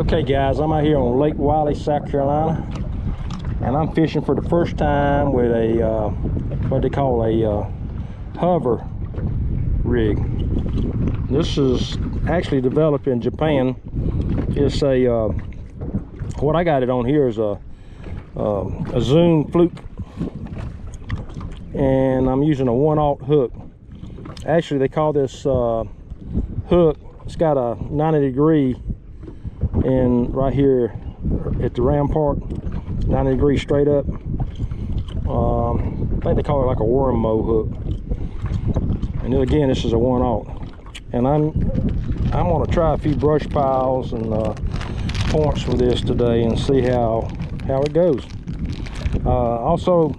Okay guys, I'm out here on Lake Wylie, South Carolina. And I'm fishing for the first time with a, uh, what they call a uh, hover rig. This is actually developed in Japan. It's a, uh, what I got it on here is a, um, a Zoom fluke. And I'm using a one aught hook. Actually, they call this uh, hook, it's got a 90 degree and right here at the rampart 90 degrees straight up. Um, I think they call it like a worm mow hook. And then again this is a one aught and I'm I'm gonna try a few brush piles and uh, points with this today and see how how it goes. Uh, also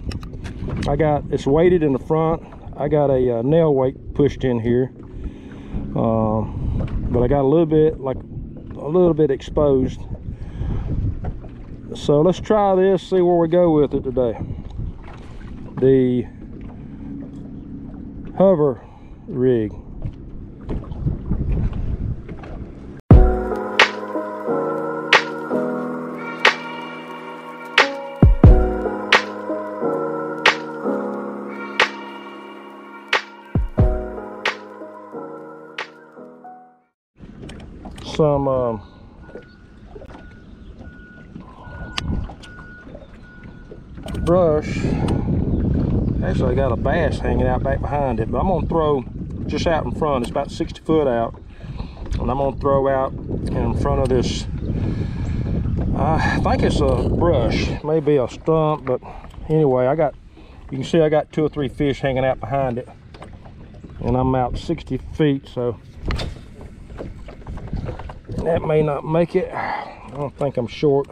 I got it's weighted in the front. I got a, uh, nail weight pushed in here. Uh, but I got a little bit like a little bit exposed. So let's try this see where we go with it today. The hover rig some um, brush. Actually, I got a bass hanging out back behind it, but I'm gonna throw just out in front. It's about 60 foot out, and I'm gonna throw out in front of this. I think it's a brush, maybe a stump, but anyway, I got. You can see I got two or three fish hanging out behind it, and I'm out 60 feet, so that may not make it. I don't think I'm short.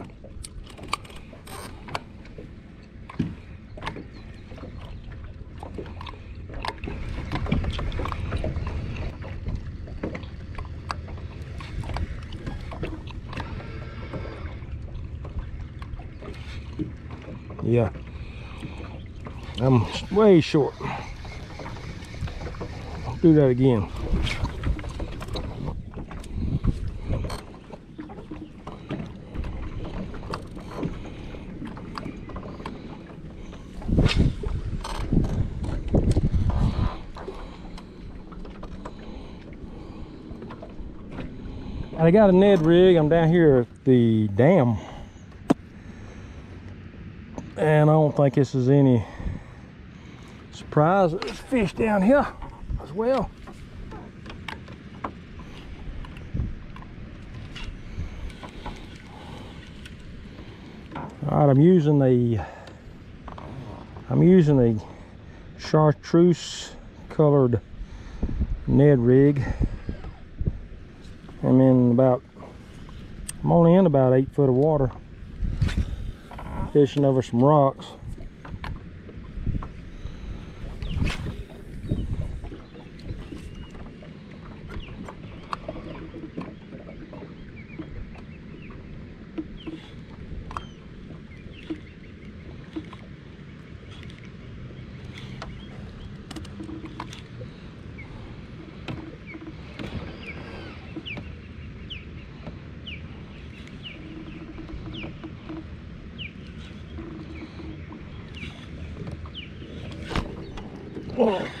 Yeah, I'm way short. I'll do that again. I got a Ned rig. I'm down here at the dam. And I don't think this is any surprise. There's fish down here as well. All right, I'm using the I'm using a chartreuse colored Ned rig. I'm in about, I'm only in about eight foot of water. Fishing over some rocks. Oh.